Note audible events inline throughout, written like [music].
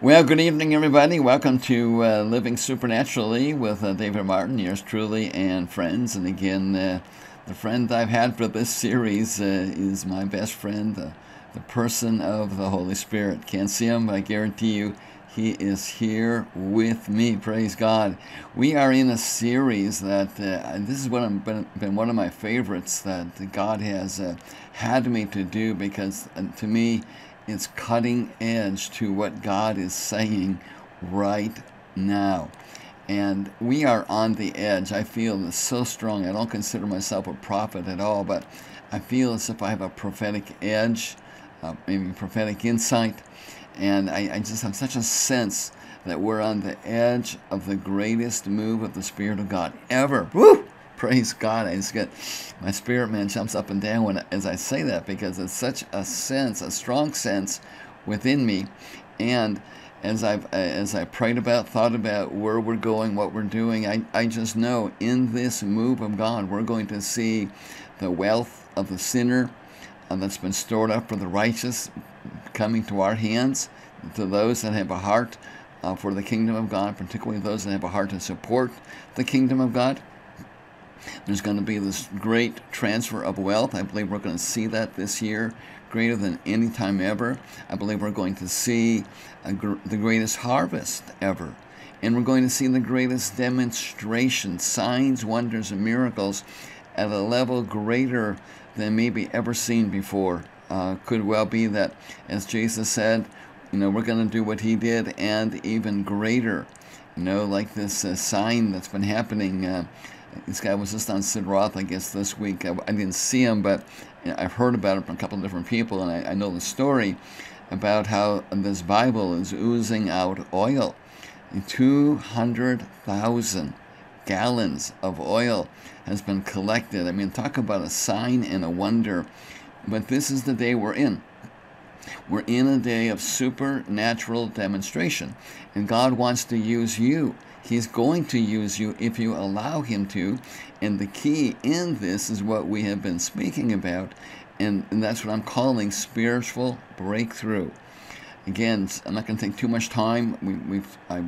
Well, good evening, everybody. Welcome to uh, Living Supernaturally with uh, David Martin, yours truly, and friends. And again, uh, the friend I've had for this series uh, is my best friend, the person of the Holy Spirit. Can't see him, but I guarantee you he is here with me. Praise God. We are in a series that uh, this is what I've been, been, one of my favorites that God has uh, had me to do because uh, to me it's cutting edge to what God is saying right now. And we are on the edge. I feel this so strong. I don't consider myself a prophet at all, but I feel as if I have a prophetic edge, uh, maybe prophetic insight. And I, I just have such a sense that we're on the edge of the greatest move of the Spirit of God ever. Woo! Praise God. I just get my spirit man jumps up and down when as I say that because it's such a sense, a strong sense within me. And as I've as I prayed about, thought about where we're going, what we're doing, I, I just know in this move of God, we're going to see the wealth of the sinner uh, that's been stored up for the righteous coming to our hands, to those that have a heart uh, for the kingdom of God, particularly those that have a heart to support the kingdom of God. There's going to be this great transfer of wealth. I believe we're going to see that this year greater than any time ever. I believe we're going to see gr the greatest harvest ever. And we're going to see the greatest demonstration, signs, wonders, and miracles at a level greater than maybe ever seen before. Uh, could well be that, as Jesus said, you know, we're going to do what he did and even greater. You know, like this uh, sign that's been happening. Uh, this guy was just on Sid Roth, I guess, this week. I, I didn't see him, but I've heard about it from a couple of different people, and I, I know the story about how this Bible is oozing out oil. 200,000 gallons of oil has been collected. I mean, talk about a sign and a wonder. But this is the day we're in. We're in a day of supernatural demonstration, and God wants to use you He's going to use you if you allow Him to. And the key in this is what we have been speaking about, and, and that's what I'm calling spiritual breakthrough. Again, I'm not going to take too much time. We, we've I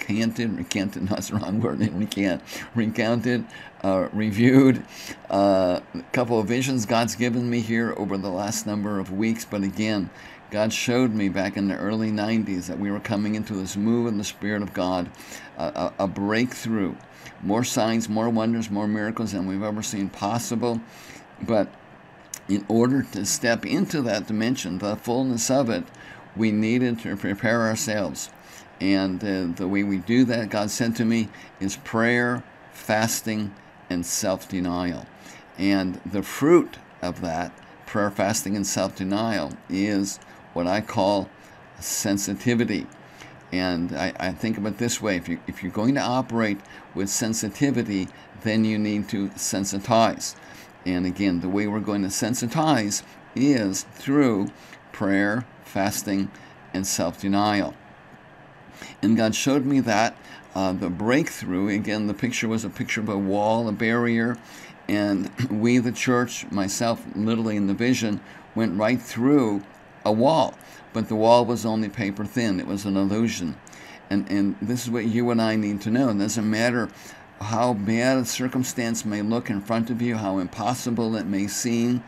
recanted, recanted, [laughs] that's the wrong word, [laughs] recant, recounted, uh, reviewed uh, a couple of visions God's given me here over the last number of weeks. But again, God showed me back in the early 90s that we were coming into this move in the Spirit of God, a, a, breakthrough. More signs, more wonders, more miracles than we've ever seen possible. But in order to step into that dimension, the fullness of it, we needed to prepare ourselves. And uh, the way we do that, God said to me, is prayer, fasting, and self denial. And the fruit of that, prayer, fasting, and self denial, is what I call sensitivity. And I, I, think of it this way if, you, if you're going to operate with sensitivity, then you need to sensitize. And again, the way we're going to sensitize is through prayer, fasting, and self denial. And God showed me that uh, the breakthrough again, the picture was a picture of a wall, a barrier, and [clears throat] we, the church, myself, literally in the vision, went right through a wall, but the wall was only paper thin. It was an illusion. And, and this is what you and I need to know. It doesn't matter how bad a circumstance may look in front of you, how impossible it may seem,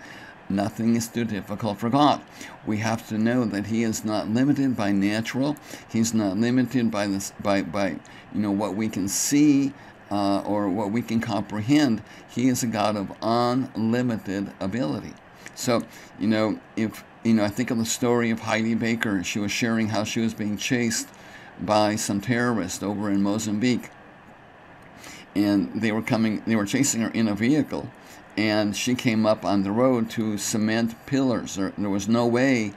nothing is too difficult for God. We have to know that He is not limited by natural. He's not limited by this by by you know what we can see uh, or what we can comprehend. He is a God of unlimited ability. So you know if you know, I think of the story of Heidi Baker. She was sharing how she was being chased by some terrorists over in Mozambique. And they were coming, they were chasing her in a vehicle. And she came up on the road to cement pillars. There, there was no way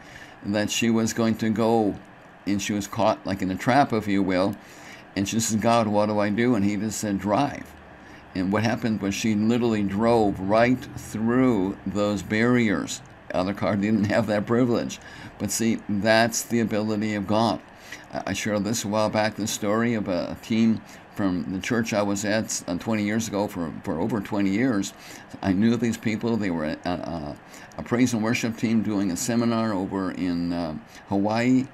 that she was going to go. And she was caught like in a trap, if you will. And she said, God, what do I do? And he just said, drive. And what happened was she literally drove right through those barriers other car didn't have that privilege. But see, that's the ability of God. I shared this a while back, the story of a team from the church I was at uh, 20 years ago for, for over 20 years. I knew these people. They were a, a, a praise and worship team doing a seminar over in uh, Hawaii.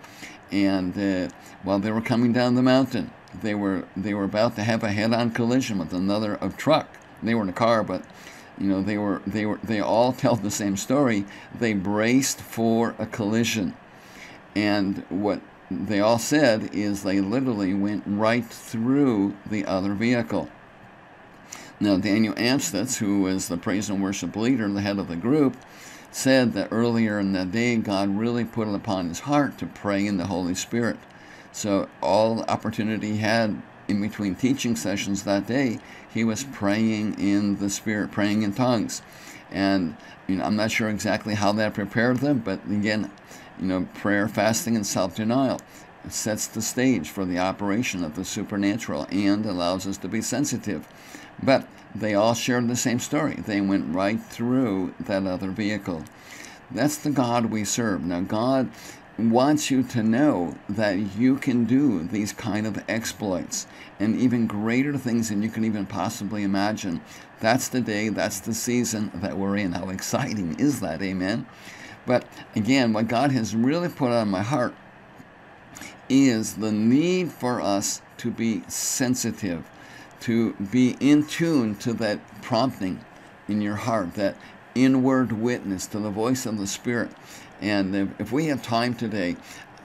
And uh, while they were coming down the mountain, they were they were about to have a head-on collision with another a truck. They were in a car, but you know they were they were they all [laughs] tell the same story. They braced for a collision, and what they all said is they literally went right through the other vehicle. Now, Daniel Amstutz, who was the praise and worship leader, the head of the group, said that earlier in the day, God really put it upon his heart to pray in the Holy Spirit. So, all the opportunity he had in between teaching sessions that day, he was praying in the Spirit, praying in tongues. And you know, I'm not sure exactly how that prepared them, but again, you know, prayer, fasting, and self denial sets the stage for the operation of the supernatural and allows us to be sensitive. But they all shared the same story. They went right through that other vehicle. That's the God we serve. Now, God wants you to know that you can do these kind of exploits and even greater things than you can even possibly imagine. That's the day, that's the season that we're in. How exciting is that? Amen. But again, what God has really put on my heart is the need for us to be sensitive, to be in tune to that prompting in your heart, that inward witness to the voice of the Spirit. And if, we have time today,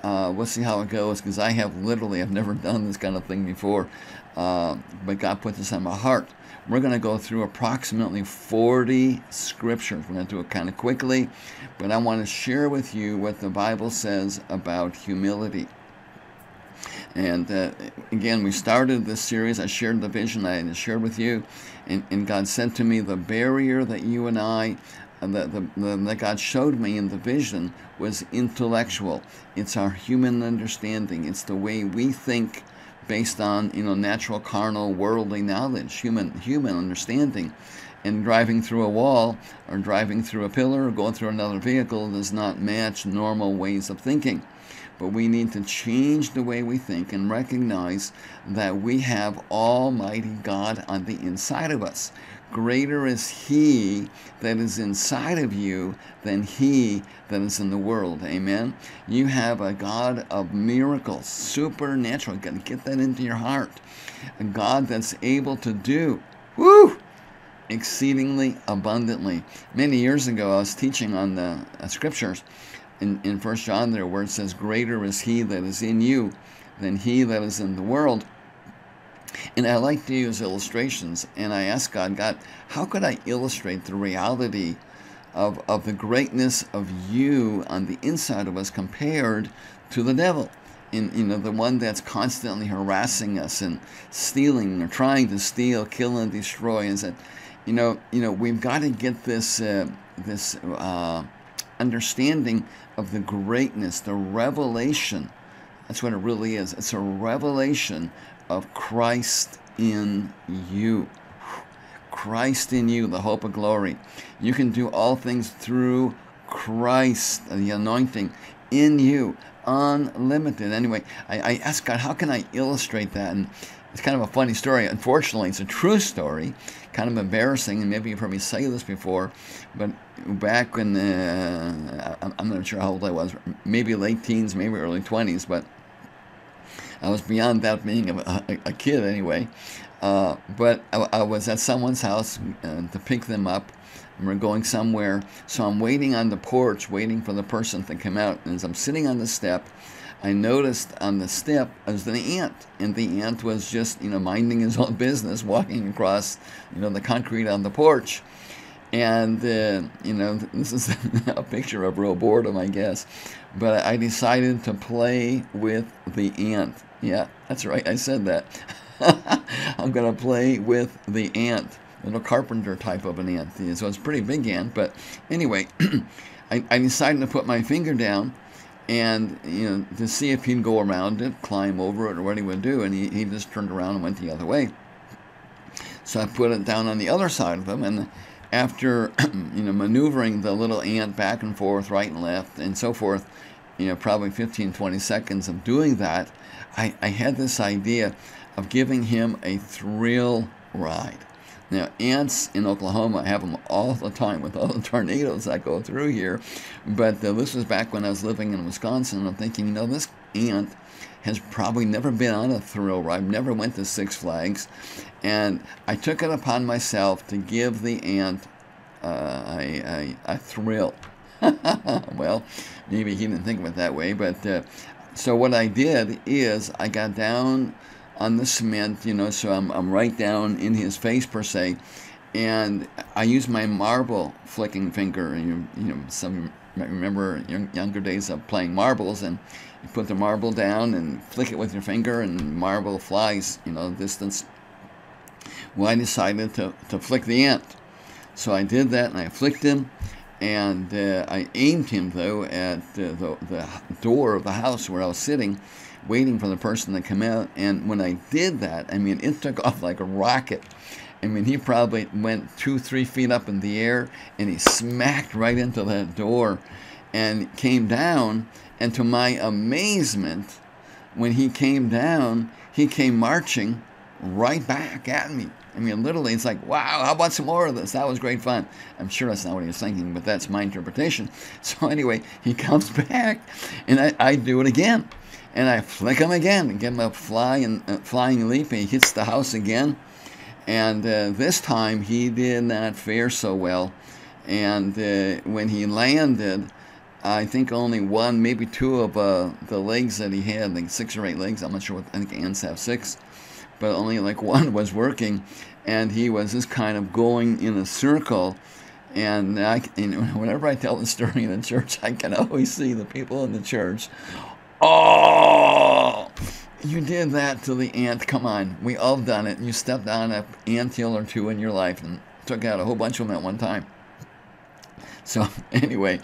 uh, we'll see how it goes because I have literally, I've never done this kind of thing before, uh, but God put this on my heart. We're going to go through approximately 40 scriptures. We're going to do it kind of quickly, but I want to share with you what the Bible says about humility. And uh, again, we started this series. I shared the vision I shared with you, and, and God said to me, the barrier that you and I uh, that, the, that God showed me in the vision was intellectual. It's our human understanding. It's the way we think based on you know natural carnal worldly knowledge human human understanding. And driving through a wall or driving through a pillar or going through another vehicle does not match normal ways of thinking. But we need to change the way we think and recognize that we have almighty god on the inside of us Greater is he that is inside of you than he that is in the world. Amen. You have a God of miracles, supernatural. Got to get that into your heart. A God that's able to do, whoo, exceedingly abundantly. Many years ago, I was teaching on the uh, scriptures in, in First John there, where it says, Greater is he that is in you than he that is in the world. And I like to use illustrations. And I ask God, God, how could I illustrate the reality of, of the greatness of you on the inside of us compared to the devil? In, you know, the one that's constantly harassing us and stealing or trying to steal, kill, and destroy. And that, you know, you know, we've got to get this uh, this uh, understanding of the greatness, the revelation. That's what it really is. It's a revelation of Christ in you. Christ in you, the hope of glory. You can do all things through Christ, the anointing in you, unlimited. Anyway, I, I asked God, how can I illustrate that? And it's kind of a funny story. Unfortunately, it's a true story, kind of embarrassing, and maybe you've heard me say this before, but back when, uh, I'm not sure how old I was, maybe late teens, maybe early 20s, but I was beyond that being a, a, a kid anyway. Uh, but I, I, was at someone's house uh, to pick them up. And we're going somewhere. So I'm waiting on the porch, waiting for the person to come out. And as I'm sitting on the step, I noticed on the step was an ant, and the ant was just, you know, minding his [laughs] own business, walking across, you know, the concrete on the porch. And, uh, you know, [laughs] this is a picture of real boredom, I guess. But I decided to play with the ant. Yeah, that's right. I said that. [laughs] I'm going to play with the ant, little carpenter type of an ant. So it's a pretty big ant. But anyway, [clears throat] I, I decided to put my finger down and you know to see if he'd go around it, climb over it, or what he would do. And he, he just turned around and went the other way. So I put it down on the other side of him, and after [clears throat] you know maneuvering the little ant back and forth, right and left, and so forth, you know, probably 15, 20 seconds of doing that, I, I had this idea. of giving him a thrill ride. Now, ants in Oklahoma have them all the time with all the [laughs] tornadoes that go through here. But uh, this was back when I was living in Wisconsin. I'm thinking, you know, this ant has probably never been on a thrill ride, never went to Six Flags. And I took it upon myself to give the ant uh, a, a, a, thrill. [laughs] well, maybe he didn't think of it that way, but uh, so what I did is I got down on the cement, you know, so I'm, I'm right down in his face per se, and I use my marble flicking finger. You, you know, some remember young, younger days of playing marbles, and you put the marble down and flick it with your finger, and marble flies, you know, distance. Well, I decided to, to flick the ant. So I did that, and I flicked him, and uh, I aimed him, though, at uh, the, the door of the house where I was sitting, waiting for the person to come out. And when I did that, I mean, it took [laughs] off like a rocket. I mean, he probably went two, three feet up in the air and he smacked right into that door and came down. And to my amazement, when he came down, he came marching right back at me. I mean, literally, it's like, wow, how about some more of this? That was great fun. I'm sure that's not what he was thinking, but that's my interpretation. [laughs] So, anyway, he comes back, and I, I do it again and I flick him again and get him a flying, uh, flying leap. And he hits the house again. And uh, this time he did not fare so well. And uh, when he landed, I think only one, maybe two of uh, the legs that he had, like six or eight legs, I'm not sure what, I think ants have six, but only like one was working. And he was just kind of going in a circle. And I, you know, whenever I tell the story in the church, I can always see the people in the church Oh, you did that to the ant. Come on, we all done it. You stepped on an ant hill or two in your life and took out a whole bunch of them at one time. So [laughs] anyway,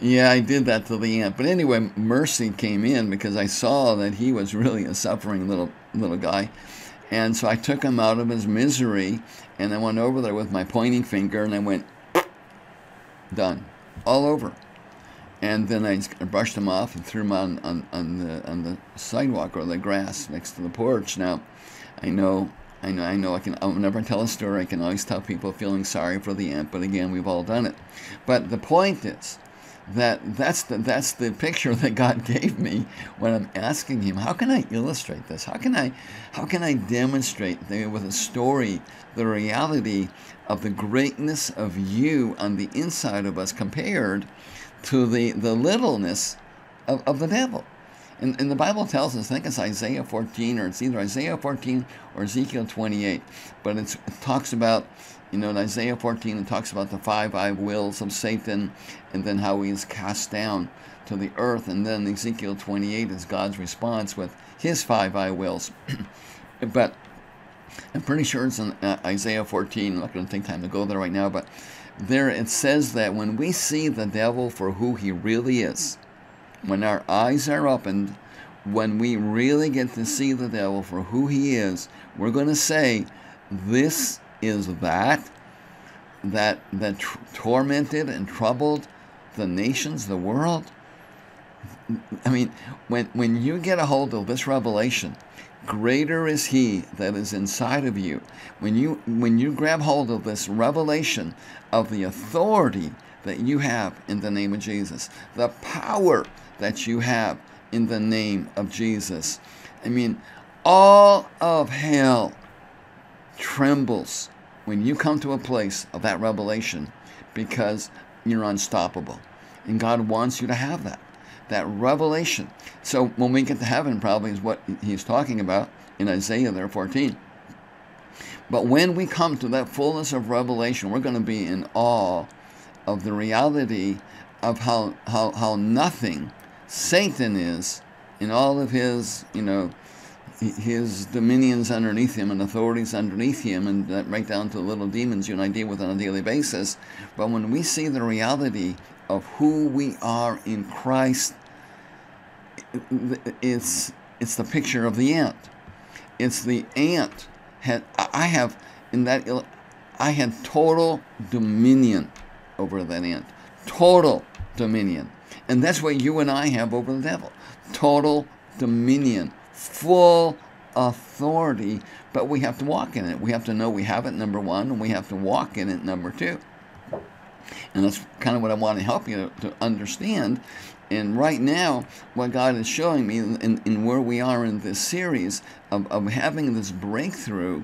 yeah, I did that to the ant. But anyway, Mercy came in because I saw that he was really a suffering little little guy. And so I took him out of his misery and I went over there with my pointing finger and I went, done, all over and then I brushed him off and threw him on, on, on the on the sidewalk or the grass next to the porch. Now, I know, I know, I know. I can. I'll never tell a story. I can always tell people feeling sorry for the ant, but again, we've all done it. But the point is that that's the that's the picture that God [laughs] gave me when I'm asking Him, how can I illustrate this? How can I, how can I demonstrate with a story the reality of the greatness of You on the inside of us compared to the, the littleness of, of the devil. And, and the Bible tells us, I think it's Isaiah 14, or it's either Isaiah 14 or Ezekiel 28, but it talks about, you know, in Isaiah 14, it talks about the five I wills of Satan and then how he is cast down to the earth. And then Ezekiel 28 is God's response with his five I wills. [clears throat] but I'm pretty sure it's in uh, Isaiah 14. I'm not going to take time to go there right now, but there it says that when we see the devil for who he really is, when our eyes are opened, when we really get to see the devil for who he is, we're going to say, This is that that that tr- tormented and troubled the nations, the world. I mean, when when you get a hold of this revelation, greater is he that is inside of you when you when you grab hold of this revelation of the authority that you have in the name of Jesus the power that you have in the name of Jesus i mean all of hell trembles when you come to a place of that revelation because you're unstoppable and God wants you to have that that revelation. So when we get to heaven, probably is what he's talking about in Isaiah there 14. But when we come to that fullness of revelation, we're going to be in awe of the reality of how, how, how nothing Satan is in all of his, you know, his dominions underneath him and authorities underneath him, and that right down to the little demons you and I deal with on a daily basis. But when we see the reality of who we are in Christ it's it's the picture of the ant. It's the ant had I have in that I had total dominion over that ant. Total dominion. And that's what you and I have over the devil. Total dominion. Full authority, but we have to walk in it. We have to know we have it, number one, and we have to walk in it, number two. And that's kind of what I want to help you to understand. And right now, what God is showing me in, in where we are in this series of, of having this breakthrough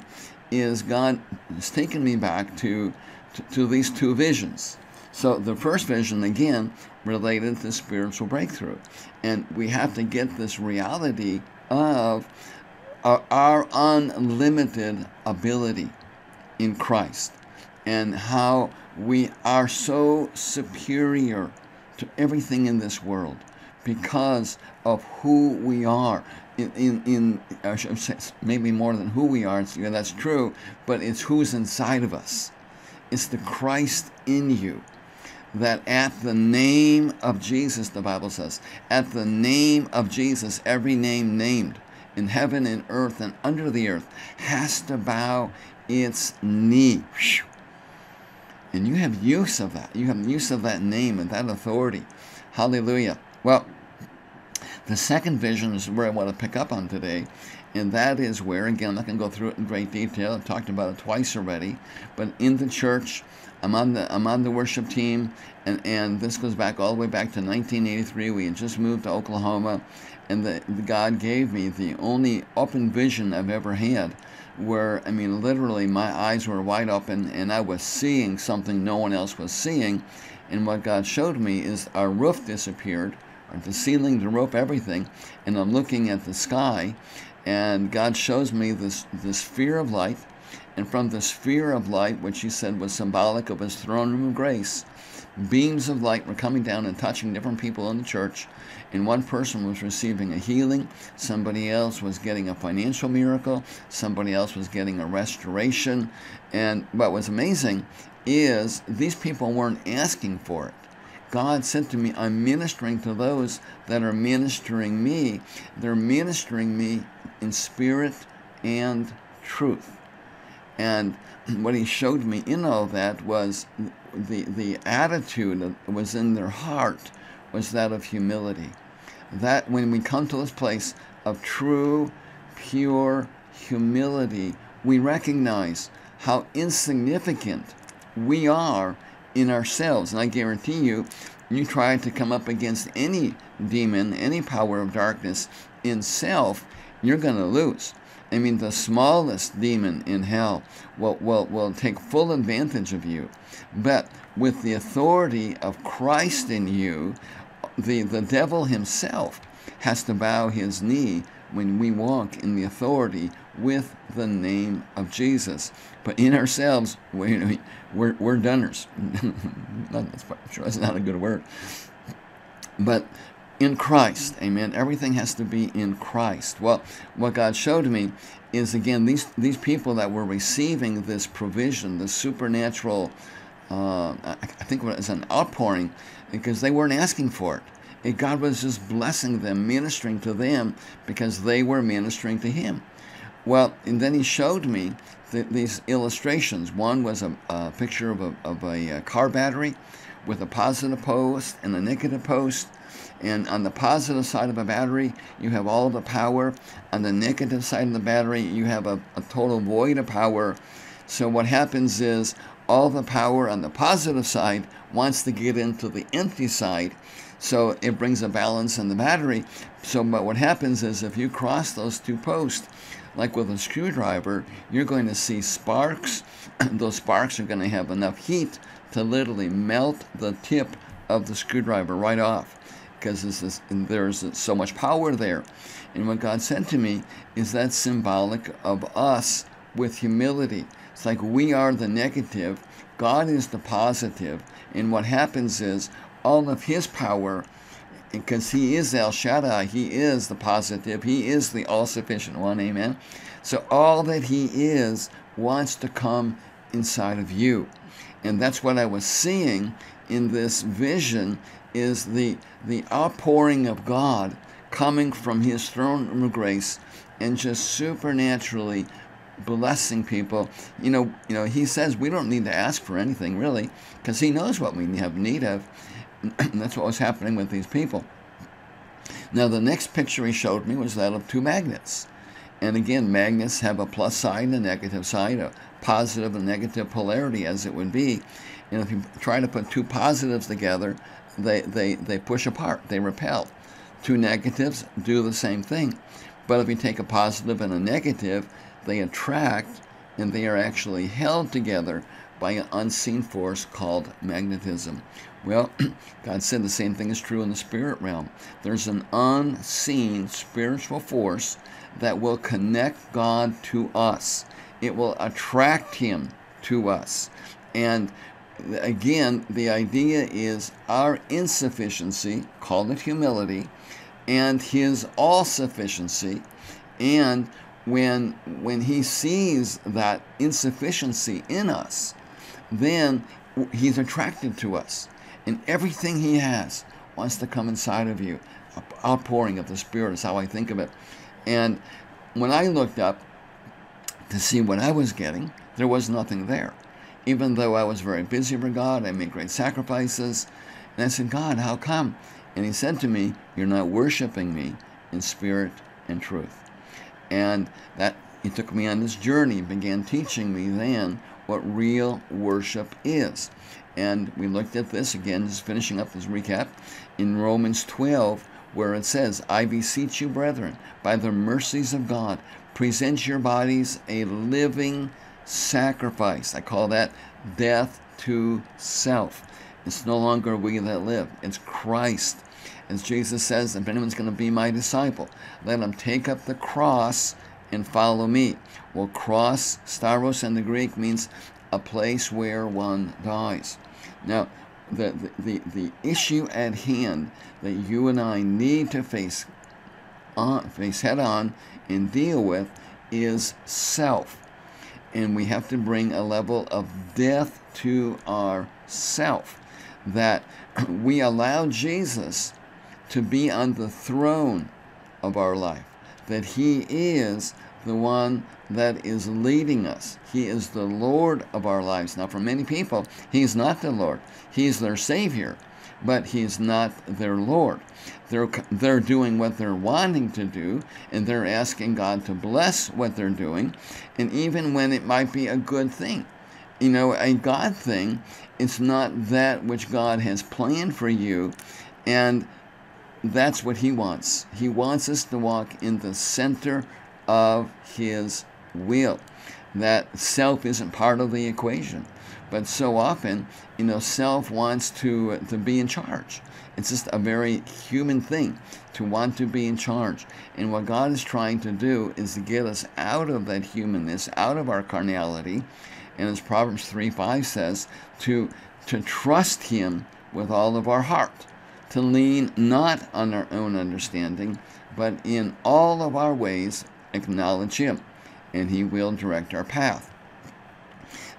is God has taken me back to, to, to these two visions. So the first vision, again, related to spiritual breakthrough. And we have to get this reality of our, unlimited ability in Christ and how we are so superior to everything in this world because of who we are. In, in, in maybe more than who we are, yeah, that's true, but it's who's inside of us. It's the Christ in you that at the name of Jesus, the Bible says, at the name of Jesus, every name named in heaven and earth and under the earth has to bow its knee. And you have use of that. You have use of that name and that authority. Hallelujah. Well, the second vision is where I want to pick up on today. And that is where, again, going to go through it in great detail. I've talked about it twice already. But in the church, I'm on the I'm on the worship team, and, and this goes back all the way back to 1983. We had just moved to Oklahoma, and the, the God gave me the only open vision I've ever had, where I mean literally my eyes were wide open and I was seeing something no one else was seeing, and what God showed me is our roof disappeared, or the ceiling, the roof, everything, and I'm looking at the sky, and God shows me this this sphere of light and from the sphere of light, which he said was symbolic of his throne room of grace, beams of light were coming down and touching different people in the church. And one person was receiving a healing, somebody else was getting a financial miracle, somebody else was getting a restoration. And what was amazing is these people weren't asking for it. God said to me, I'm ministering to those that are ministering me. They're ministering me in spirit and truth. And what he showed me in all that was the, the attitude that was in their heart was that of humility. That when we come to this place of true, pure humility, we recognize how insignificant we are in ourselves. And I guarantee you, you try to come up against any demon, any power of darkness in self, you're going to lose. I mean, the smallest demon in hell will, will, will take full advantage of you. But with the authority of Christ in you, the, the devil himself has to bow his knee when we walk in the authority with the name of Jesus. But in ourselves, we, we're, we're doners. [laughs] that's not a good word. But in Christ. Amen. Everything has to be in Christ. Well, what God showed me is again these these people that were receiving this provision, the supernatural. Uh, I think it was an outpouring because they weren't asking for it. God was just blessing them, ministering to them because they were ministering to Him. Well, and then He showed me th- these illustrations. One was a, a picture of a, of a uh, car battery with a positive post and a negative post and on the positive side of a battery, you have all the power. On the negative side of the battery, you have a, a total void of power. So what happens is all the power on the positive side wants to get into the empty side. So it brings a balance in the battery. So but what happens is if you cross those two posts, like with a screwdriver, you're going to see sparks. [clears throat] those sparks are going to have enough heat to literally melt the tip of the screwdriver right off because there's so much power there. And what God said to me is that symbolic of us with humility. It's like we are the negative, God is the positive, and what happens is all of His power, because He is El Shaddai, He is the positive, He is the all sufficient one, amen. So all that He is wants to come inside of you. And that's what I was seeing in this vision is the, the outpouring of God coming from his throne of grace and just supernaturally blessing people. You know, you know, he says we don't need to ask for anything really, because he knows what we have need of. [clears throat] And that's what was happening with these people. Now the next picture he showed me was that of two magnets. And again, magnets have a plus side and a negative side, a positive and negative polarity as it would be. And if you try to put two positives together, they, they, they push apart, they repel. Two negatives do the same thing. But if you take a positive and a negative, they attract and they are actually held together by an unseen force called magnetism. Well, [clears throat] God said the same thing is true in the spirit realm. There's an unseen spiritual force that will connect God to us, it will attract Him to us. And again, the idea is our insufficiency, call it humility, and His all sufficiency. And when, when He sees that insufficiency in us, then He's attracted to us and everything he has wants to come inside of you. Outpouring of the Spirit is how I think of it. And when I looked up to see what I was getting, there was nothing there. Even though I was very busy for God, I made great sacrifices. And I said, God, how come? And he said to me, You're not worshiping me in spirit and truth. And that he took me on this journey, and began teaching me then what real worship is. And we looked at this again, just finishing up this recap, in Romans 12, where it says, I beseech you, brethren, by the mercies of God, present your bodies a living sacrifice. I call that death to self. It's no longer we that live, it's Christ. As Jesus says, if anyone's going to be my disciple, let him take up the cross and follow me. Well, cross, stauros in the Greek, means a place where one dies. Now, the, the, the, issue at hand that you and I need to face on, face head on and deal with is self. And we have to bring a level of death to ourself. That we allow Jesus to be on the throne of our life. That He is the one that is leading us. He is the Lord of our lives. Now, for many people, He is not the Lord. He is their Savior, but he's not their Lord. They're, they're doing what they're wanting to do, and they're asking God to bless what they're doing, and even when it might be a good thing. You know, a God thing, it's not that which God has planned for you, and that's what He wants. He wants us to walk in the center of His will. That self isn't part of the equation. But so often, you know, self wants to, to be in charge. It's just a very human thing to want to be in charge. And what God is trying to do is to get us out of that humanness, out of our carnality. And as Proverbs 3 5 says, to, to trust Him with all of our heart, to lean not on our own understanding, but in all of our ways acknowledge Him and He will direct our path.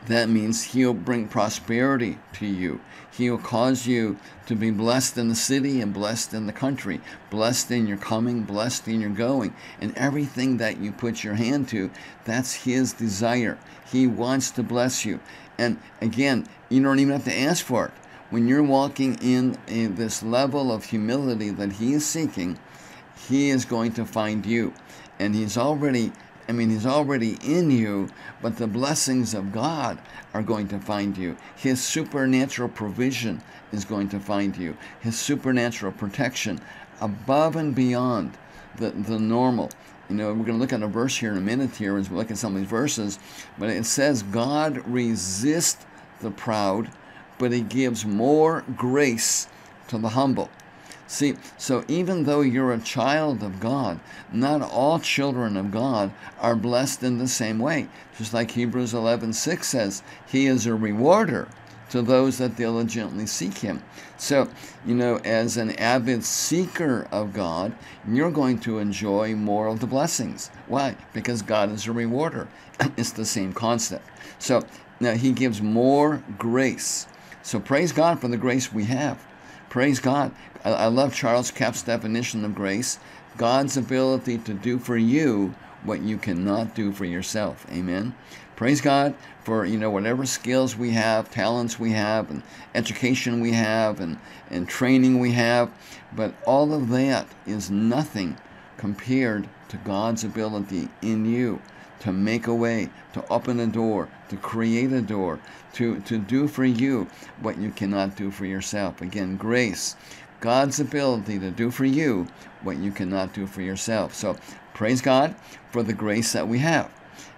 That means He'll bring prosperity to you. He'll cause you to be blessed in the city and blessed in the country, blessed in your coming, blessed in your going. And everything that you put your hand to, that's His desire. He wants to bless you. And again, you don't even have to ask for it. When you're walking in, in this level of humility that He is seeking, He is going to find you. And He's already I mean, He's already in you, but the blessings of God are going to find you. His supernatural provision is going to find you. His supernatural protection above and beyond the, the normal. You know, we're going to look at a verse here in a minute here as we look at some of these verses, but it says, God resists the proud, but He gives more grace to the humble. See, so even though you're a child of God, not all children of God are blessed in the same way. Just like Hebrews 11:6 says, He is a rewarder to those that diligently seek Him. So, you know, as an avid seeker of God, you're going to enjoy more of the blessings. Why? Because God is a rewarder. [clears throat] it's the same concept. So, now He gives more grace. So, praise God for the grace we have. Praise God. I, I love Charles Capps' definition of grace God's ability to do for you what you cannot do for yourself. Amen. Praise God for you know whatever skills we have, talents we have, and education we have, and, and training we have. But all of that is nothing compared to God's ability in you to make a way, to open a door, to create a door, to, to do for you what you cannot do for yourself. Again, grace, God's ability to do for you what you cannot do for yourself. So praise God for the grace that we have.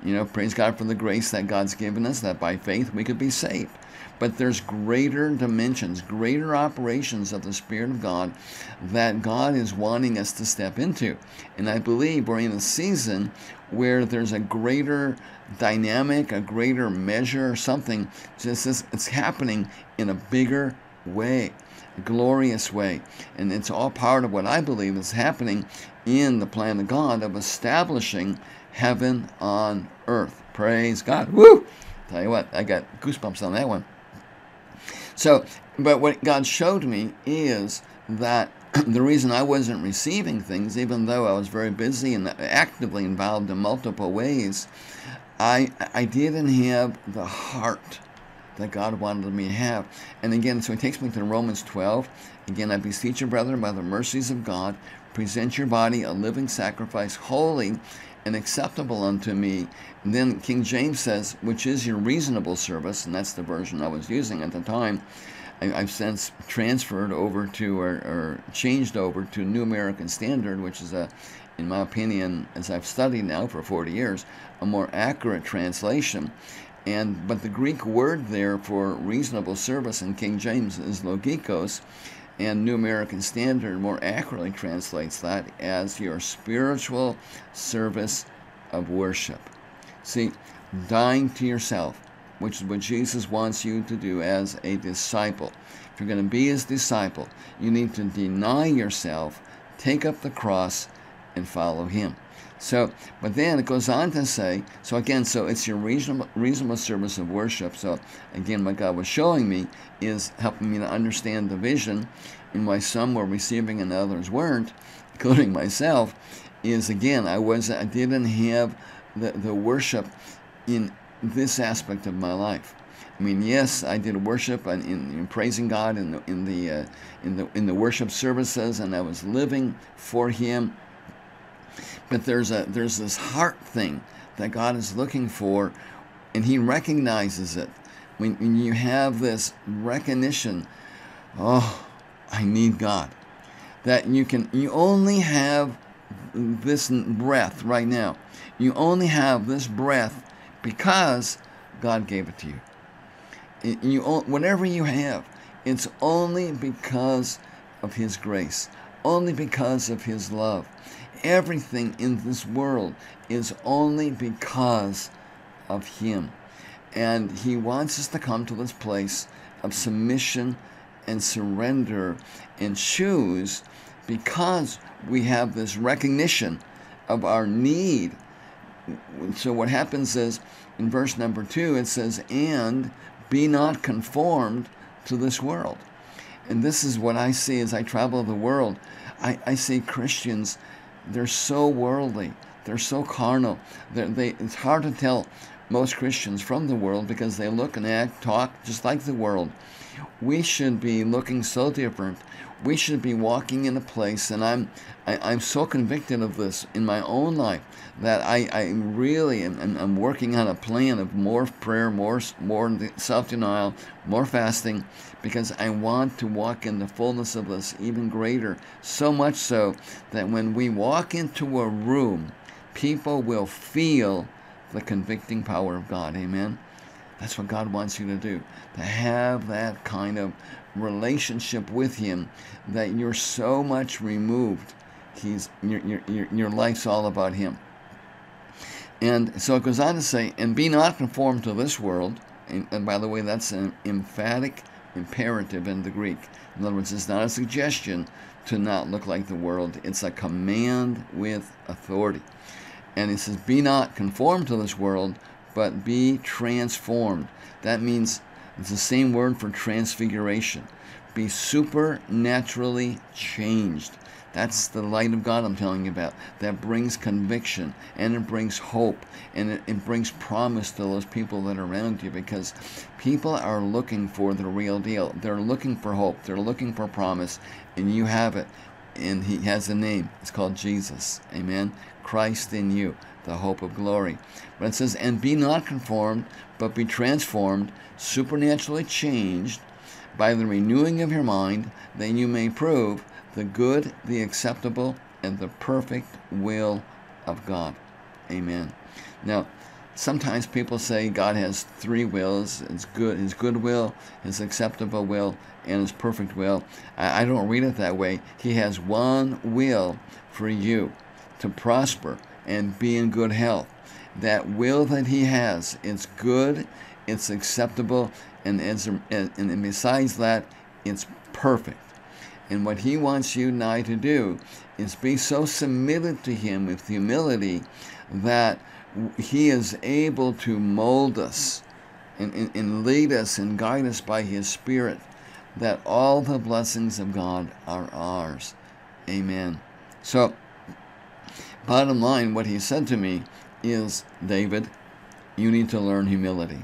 You know, praise God for the grace that God's given us, that by faith we could be saved. But there's greater dimensions, greater operations of the Spirit of God that God is wanting us to step into. And I believe we're in a season where there's a greater dynamic, a greater measure, or something. Just it's happening in a bigger way, a glorious way. And it's all part of what I believe is happening in the plan of God of establishing heaven on earth. Praise God. Woo! Tell you what, I got goosebumps on that one. So, but what God showed me is that [clears throat] the reason I wasn't receiving things, even though I was very busy and actively involved in multiple ways, I I didn't have the heart that God wanted me to have. And again, so he takes me to Romans 12. Again, I beseech you, brethren, by the mercies of God, present your body a living sacrifice, holy and acceptable unto me. And then King James says, which is your reasonable service, and that's the version I was using at the time. I, have since transferred over to or, or, changed over to New American Standard, which is a, in my opinion, as I've studied now for 40 years, a more accurate translation. And but the Greek word there for reasonable service in King James is logikos, and New American Standard more accurately translates that as your spiritual service of worship. See, dying to yourself, which is what Jesus wants you to do as a disciple. If you're going to be his disciple, you need to deny yourself, take up the cross, and follow him. So, but then it goes on to say, so again, so it's your reasonable, reasonable service of worship. So again, what God was showing me is helping me to understand the vision and why some were receiving and others weren't, [laughs] including myself, is again, I was I didn't have the, the worship in this aspect of my life. I mean, yes, I did worship in, in praising God in the in the uh, in the in the worship services, and I was living for Him but there's a there's this heart thing that God is looking for, and He recognizes it. When, when you have this recognition, oh, I need God. That you can you only have this breath right now. You only have this breath because God gave it to you. You whatever you have, it's only because of His grace, only because of His love everything in this world is only because of Him. And He wants us to come to this place of submission and surrender and choose because we have this recognition of our need. So, what happens is in verse number two, it says, And be not conformed to this world. And this is what I see as I travel the world. I, I see Christians they're so worldly. They're so carnal. They're, they, it's hard to tell most Christians from the world because they look and act, talk just like the world. We should be looking so different. We should be walking in a place, and I'm I, am i am so convicted of this in my own life that I, I really am I'm working on a plan of more prayer, more more self-denial, more fasting, because I want to walk in the fullness of this even greater. So much so that when we walk into a room, people will feel the convicting power of God. Amen. That's what God wants you to do. To have that kind of relationship with Him that you're so much removed. He's your, your, your, life's all about Him. And so it goes on to say, and be not conformed to this world. And, and by the way, that's an emphatic imperative in the Greek. In other words, it's not a suggestion to not look like the world, it's a command with authority. And it says, Be not conformed to this world, but be transformed. That means it's the same word for transfiguration. Be supernaturally changed. That's the light of God I'm telling you about. That brings conviction and it brings hope and it, it, brings promise to those people that are around you because people are looking for the real deal. They're looking for hope. They're looking for promise and you have it. and he has a name. It's called Jesus. Amen. Christ in you, the hope of glory. But it says, and be not conformed, but be transformed, supernaturally changed by the renewing of your mind, that you may prove the good, the acceptable, and the perfect will of God. Amen. Now, sometimes people say God has three wills his good his good will, his acceptable will, and his perfect will. I, I don't read it that way. He has one will for you to prosper and be in good health. That will that he has, it's good, it's acceptable, and, and, and besides that, it's perfect. And what he wants you and I to do is be so submitted to him with humility that he is able to mold us and, and, and, lead us and guide us by his spirit that all the blessings of god are ours. Amen. So bottom line what he said to me is david you need to learn humility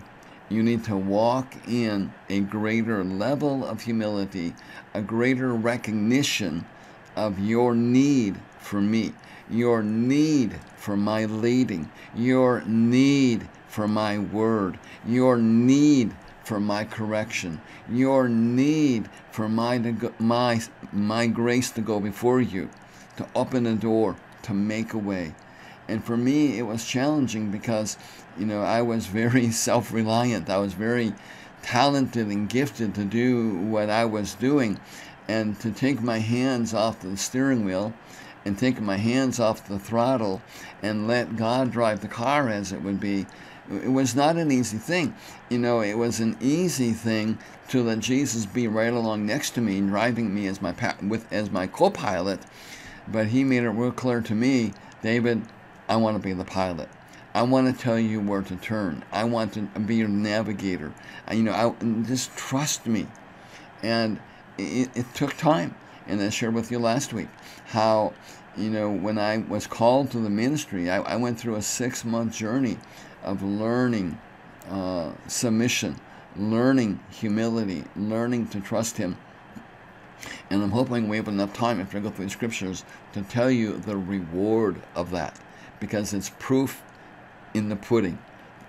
you need to walk in a greater level of humility a greater recognition of your need for me your need for my leading, your need for my word, your need for my correction, your need for my, my, my grace to go before you, to open a door, to make a way. And for me, it was challenging because, you know, I was very [laughs] self reliant. I was very talented and gifted to do what I was doing. And to take my hands off the steering wheel and take my hands off the throttle and let God drive the car as it would be, it was not an easy thing. You know, it was an easy thing to let Jesus be right along next to me, driving me as my with as my co-pilot. But he made it real clear to me, David, I want to be the pilot. I want to tell you where to turn. I want to be your navigator. You know, I, just trust me. And it, it took time and I shared with you last week how, you know, when I was called to the ministry, I, I went through a six month journey of learning uh, submission, learning humility, learning to trust Him. And I'm hoping we have enough time after I go through the scriptures to tell you the reward of that because it's proof in the pudding.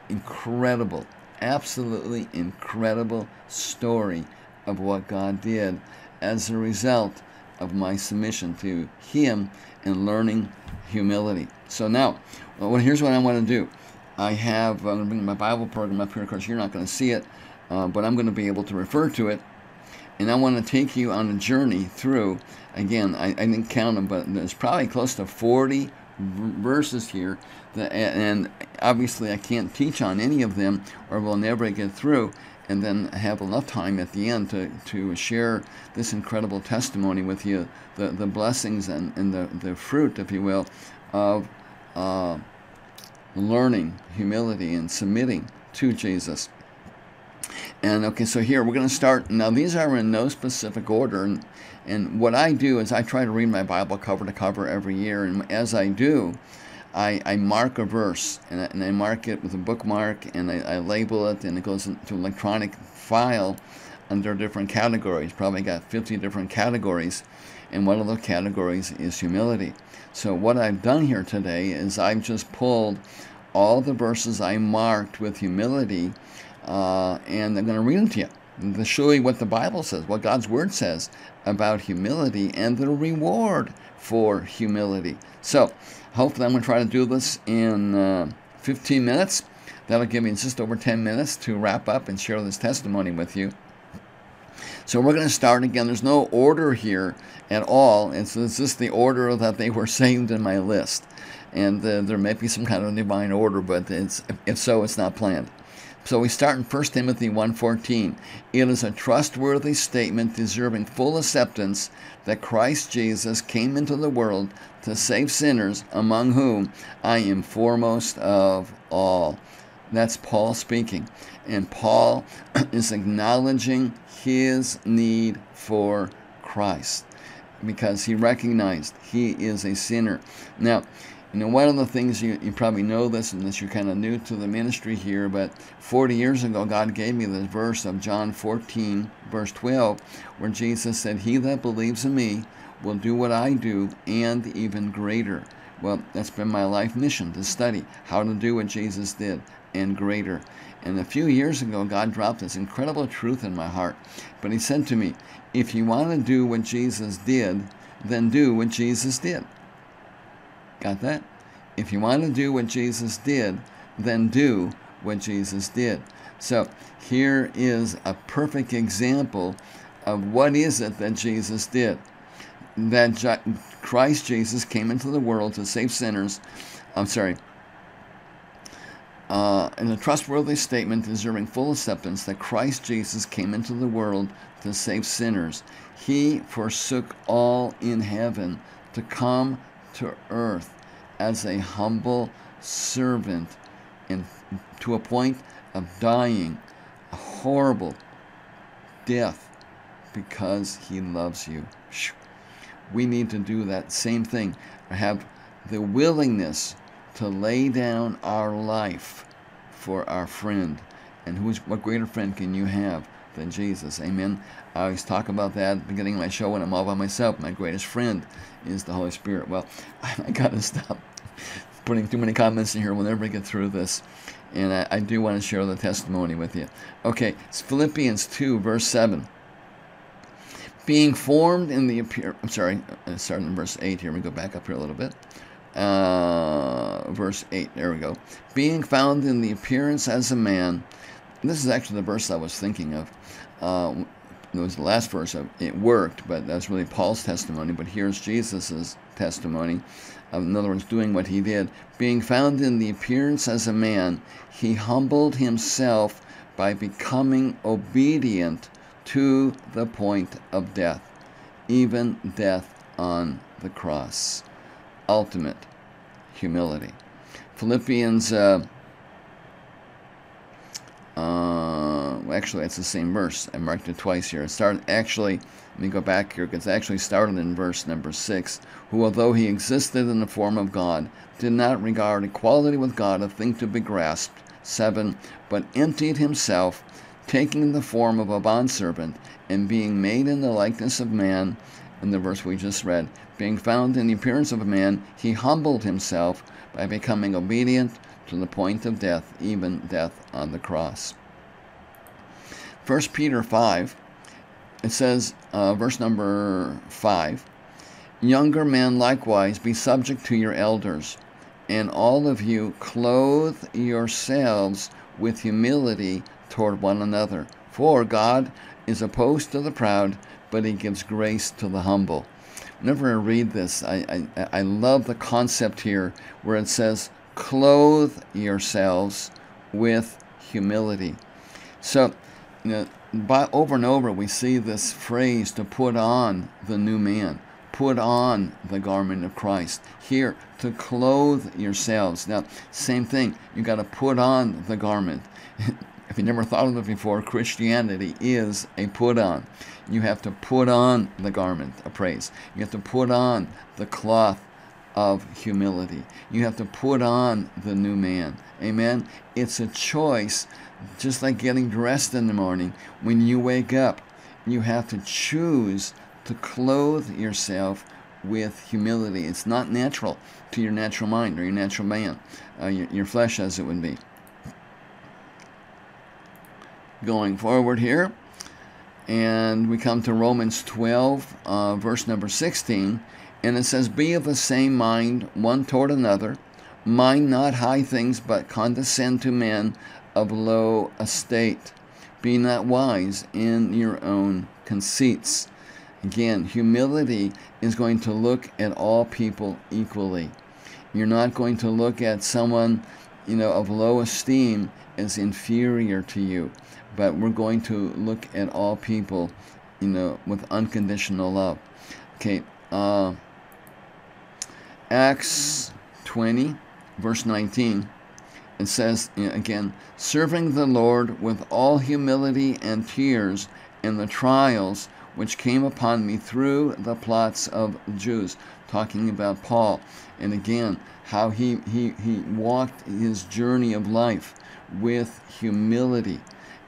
Incredible, absolutely incredible story of what God did as a result of my submission to Him and learning humility. So now, well, here's what I want to do. I have, I'm going to bring my Bible program up here. Of course, you're not going to see it, uh, but I'm going to be able to refer to it. And I want to take you on a journey through, again, I, I didn't count them, but there's probably close to 40 verses here. That, and obviously, I can't teach on any of them or we'll never get through and then have enough time at the end to, to share this incredible testimony with you, the, the blessings and, and the, the fruit, if you will, of uh, learning humility and submitting to Jesus. And okay, so here we're going to start. Now, these are in no specific order. And, and what I do is I try to read my Bible cover to cover every year. And as I do, I, I mark a verse and I, and I mark it with a bookmark and I, I label it and it goes into an electronic file under different categories. Probably got 50 different categories, and one of the categories is humility. So, what I've done here today is I've just pulled all the verses I marked with humility, uh, and I'm going to read them to you to show you what the Bible says, what God's Word says about humility and the reward for humility. So, hopefully, I'm going to try to do this in uh, 15 minutes. That'll give me just over 10 minutes to wrap up and share this testimony with you. So we're going to start again. There's no order here at all. It's, it's just the order that they were saved in my list. And uh, there may be some kind of divine order, but it's, if so, it's not planned. So we start in 1 Timothy 1.14. It is a trustworthy statement deserving full acceptance that Christ Jesus came into the world to save sinners, among whom I am foremost of all. That's Paul speaking. And Paul [clears throat] is acknowledging his need for Christ because he recognized he is a sinner. Now, you know, one of the things you, you probably know this, unless you're kind of new to the ministry here, but 40 years ago, God gave me this verse of John 14, verse 12, where Jesus said, He that believes in me, will do what I do and even greater. Well, that's been my life mission to study how to do what Jesus did and greater. And a few years ago, God dropped this incredible truth in my heart. But He said to me, If you want to do what Jesus did, then do what Jesus did. Got that? If you want to do what Jesus did, then do what Jesus did. So here is a perfect example of what is it that Jesus did. That Christ Jesus came into the world to save sinners. I'm sorry. Uh, in a trustworthy statement deserving full acceptance that Christ Jesus came into the world to save sinners. He forsook all in heaven to come to earth as a humble servant and to a point of dying a horrible death because he loves you. We need to do that same thing. Have the willingness to lay down our life for our friend. And who's what greater friend can you have than Jesus? Amen. I always talk about that beginning of my show when I'm all by myself. My greatest friend is the Holy Spirit. Well, [laughs] I gotta stop putting too many comments in here. We'll never get through this. And I, I do want to share the testimony with you. Okay, it's Philippians 2, verse 7 being formed in the appear. I'm sorry, uh, starting in verse 8 here. We go back up here a little bit. Uh, verse 8, there we go. Being found in the appearance as a man. This is actually the verse I was thinking of. Uh, it was the last verse. Of, it worked, but that's really Paul's testimony. But here's Jesus's testimony. in other words, doing what he did. Being found in the appearance as a man, he humbled himself by becoming obedient to the point of death, even death on the cross ultimate humility. Philippians, uh, uh, actually, it's the same verse. I marked it twice here. It started actually. Let me go back here because actually started in verse number six. Who, although he existed in the form of God, did not regard equality with God a thing to be grasped. Seven, but emptied himself, taking the form of a bondservant, and being made in the likeness of man. In the verse we just read, being found in the appearance of a man, he humbled himself by becoming obedient to the point of death, even death on the cross. 1 Peter 5, it says, uh, verse number 5 Younger men likewise be subject to your elders, and all of you clothe yourselves with humility toward one another. For God is opposed to the proud, but he gives grace to the humble whenever I read this, I, I, I love the concept here where it says, clothe yourselves with humility. So, you know, by, over and over, we see this phrase to put on the new man, put on the garment of Christ. Here, to clothe yourselves. Now, same thing, you got to put on the garment. [laughs] if you never thought of it before, Christianity is a put on. You have to put on the garment of praise. You have to put on the cloth of humility. You have to put on the new man. Amen? It's a choice, just like getting dressed in the morning. When you wake up, you have to choose to clothe yourself with humility. It's not natural to your natural mind or your natural man, uh, your, your flesh as it would be. Going forward here, and we come to Romans 12, uh, verse number 16, and it says, Be of the same mind one toward another, mind not high things, but condescend to men of low estate. Be not wise in your own conceits. Again, humility is going to look at all people equally. You're not going to look at someone, you know, of low esteem as inferior to you but we're going to look at all people, you know, with unconditional love. Okay, uh, Acts 20, verse 19, it says, again, serving the Lord with all humility and tears in the trials which came upon me through the plots of Jews, talking about Paul. And again, how he, he, he walked his journey of life with humility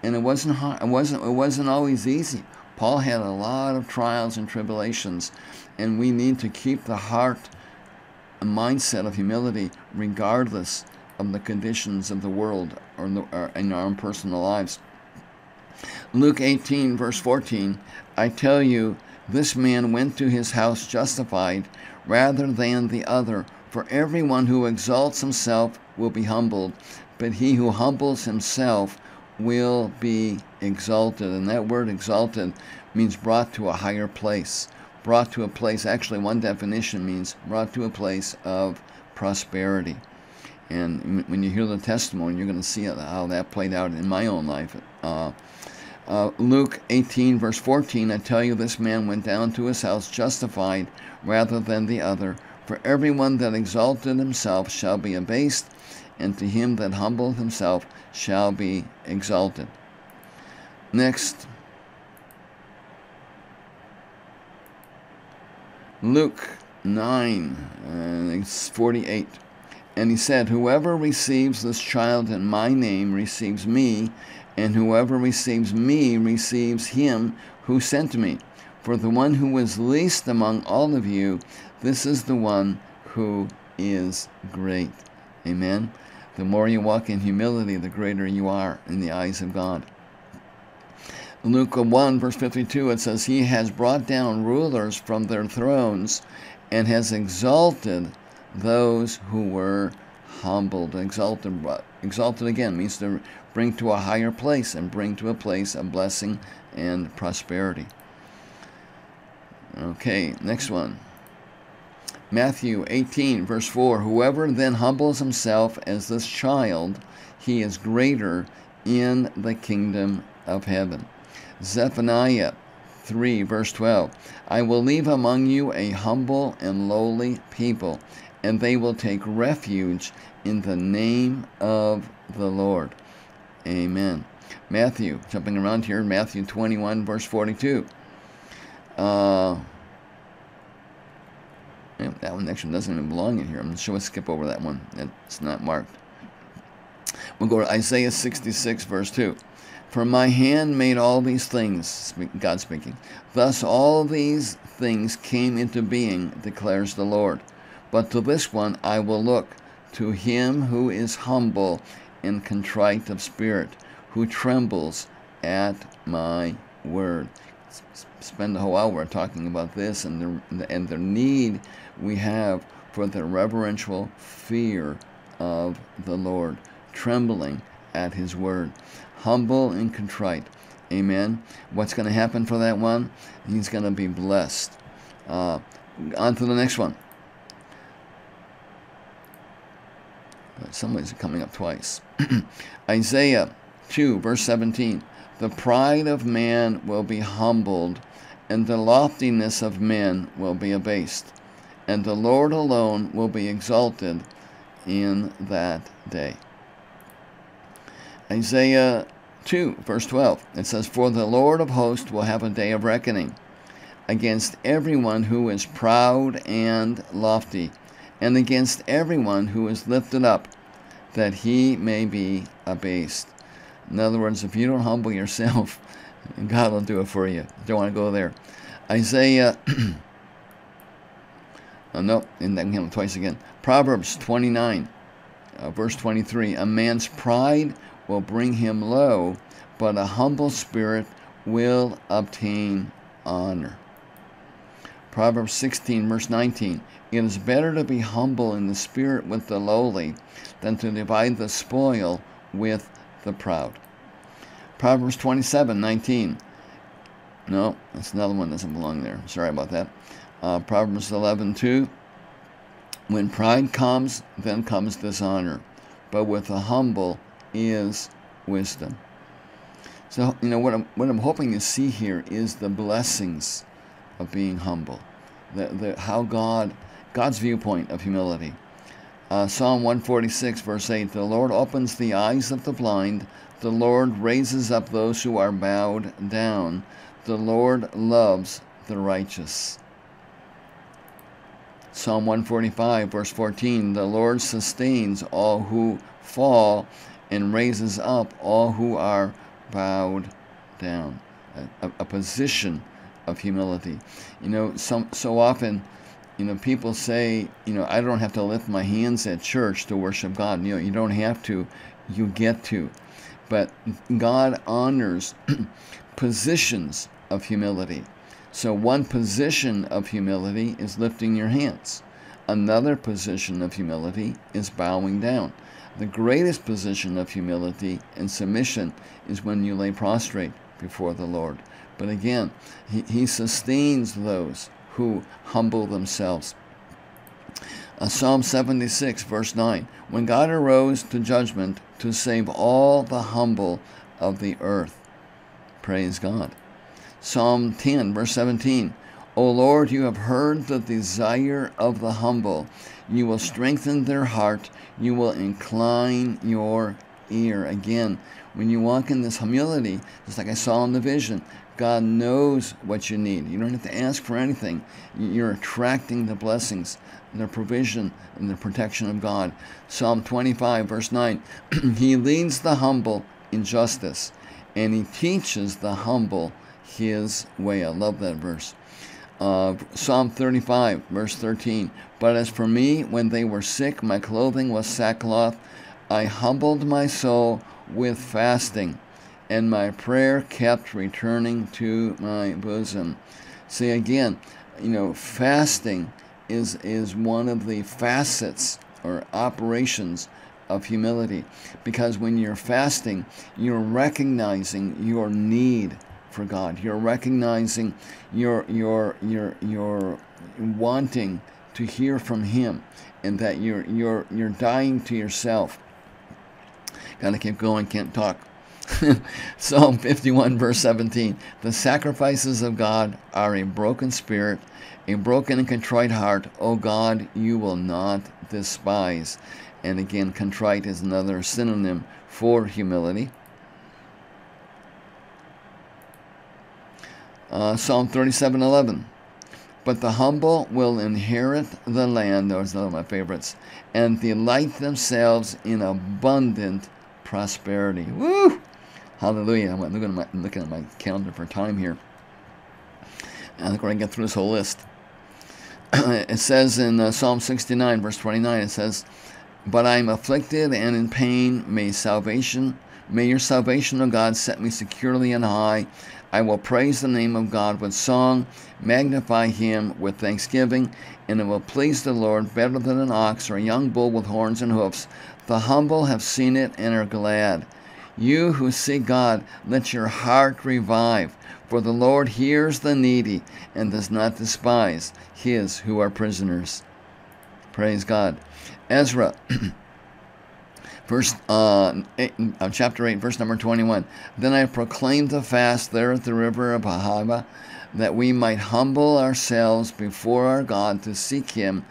and it wasn't hard, it wasn't it wasn't always easy. Paul had a lot of trials and tribulations, and we need to keep the heart, a mindset of humility, regardless of the conditions of the world or, the, or in our own personal lives. Luke 18, verse 14 I tell you, this man went to his house justified rather than the other. For everyone who exalts himself will be humbled, but he who humbles himself will be exalted. And that word exalted means brought to a higher place. Brought to a place, actually, one definition means brought to a place of prosperity. And when you hear the testimony, you're going to see how that played out in my own life. Uh, uh, Luke 18, verse 14, I tell you, this man went down to his house justified rather than the other. For everyone that exalted himself shall be abased, and to him that humbled himself shall be exalted. Next, Luke 9, uh, 48. And he said, Whoever receives this child in my name receives me, and whoever receives me receives him who sent me. For the one who is least among all of you, this is the one who is great. Amen. The more you walk in humility, the greater you are in the eyes of God. Luke 1, verse 52, it says, He has brought down rulers from their thrones and has exalted those who were humbled. Exalted, exalted again means to bring to a higher place and bring to a place of blessing and prosperity. Okay, next one. Matthew 18, verse 4 Whoever then humbles himself as this child, he is greater in the kingdom of heaven. Zephaniah 3, verse 12 I will leave among you a humble and lowly people, and they will take refuge in the name of the Lord. Amen. Matthew, jumping around here, Matthew 21, verse 42. Uh, that one actually doesn't even belong in here. I'm going to skip over that one. It's not marked. We'll go to Isaiah 66, verse 2. For my hand made all these things, God speaking. Thus all these things came into being, declares the Lord. But to this one I will look, to him who is humble and contrite of spirit, who trembles at my word. Spend the whole hour talking about this and the, and the need we have for the reverential fear of the Lord, trembling at his word, humble and contrite. Amen. What's going to happen for that one? He's going to be blessed. Uh, on to the next one. Somebody's coming up twice. [clears throat] Isaiah 2, verse 17. The pride of man will be humbled, and the loftiness of men will be abased, and the Lord alone will be exalted in that day. Isaiah 2, verse 12. It says, For the Lord of hosts will have a day of reckoning against everyone who is proud and lofty, and against everyone who is lifted up that he may be abased. In other words, if you don't humble yourself, [laughs] God will do it for you. Don't want to go there. Isaiah, [clears throat] oh, no, in that him twice again. Proverbs 29, uh, verse 23. A man's pride will bring him low, but a humble spirit will obtain honor. Proverbs 16, verse 19. It is better to be humble in the spirit with the lowly than to divide the spoil with the proud. Proverbs 27, 19. No, that's another one that doesn't belong there. Sorry about that. Uh, Proverbs 11, 2. When pride comes, then comes dishonor, but with the humble is wisdom. So, you know, what I'm, what I'm hoping to see here is the blessings of being humble, the, the, how God God's viewpoint of humility. Uh, Psalm 146, verse 8 The Lord opens the eyes of the blind, the Lord raises up those who are bowed down, the Lord loves the righteous. Psalm 145, verse 14 The Lord sustains all who fall and raises up all who are bowed down. a, a position of humility. You know, some so often, you know, people say, you know, I don't have to lift my hands at church to worship God. You know, you don't have to, you get to. But God honors [clears throat] positions of humility. So one position of humility is lifting your hands. Another position of humility is bowing down. The greatest position of humility and submission is when you lay prostrate before the Lord. But again, he, he sustains those who humble themselves. Uh, Psalm 76, verse 9 When God arose to judgment to save all the humble of the earth. Praise God. Psalm 10, verse 17 O Lord, you have heard the desire of the humble. You will strengthen their heart. You will incline your ear. Again, when you walk in this humility, just like I saw in the vision, God knows what you need. You don't have to ask for anything. You're attracting the blessings, the provision, and the protection of God. Psalm 25, verse 9 [clears throat] He leads the humble in justice, and He teaches the humble His way. I love that verse. Uh, Psalm 35, verse 13. But as for me, when they were sick, my clothing was sackcloth. I humbled my soul with fasting and my prayer kept returning to my bosom. See again, you know, fasting is is one of the facets or operations of humility because when you're fasting, you're recognizing your need for God. You're recognizing your your your your wanting to hear from him and that you're you're you're dying to yourself. Gotta keep going, can't talk. [laughs] Psalm 51, verse 17 The sacrifices of God are a broken spirit, a broken and contrite heart. O God, you will not despise. And again, contrite is another synonym for humility. Uh, Psalm 37, 11. But the humble will inherit the land, those are my favorites, and delight themselves in abundant prosperity. Woo! Hallelujah. I'm looking at my, looking at my calendar for time here. I think we're going to get through this whole list. [clears throat] it says in uh, Psalm 69, verse 29, it says, But I am afflicted and in pain. May salvation, may your salvation, O God, set me securely on high. I will praise the name of God with song, magnify him with thanksgiving, and it will please the Lord better than an ox or a young bull with horns and hoofs. The humble have seen it and are glad. You who seek God, let your heart revive, for the Lord hears the needy and does not despise his who are prisoners. Praise God. Ezra, [clears throat] verse uh, eight, uh, chapter 8, verse number 21. Then I proclaimed the fast there at the river of Ahava, that we might humble ourselves before our God to seek him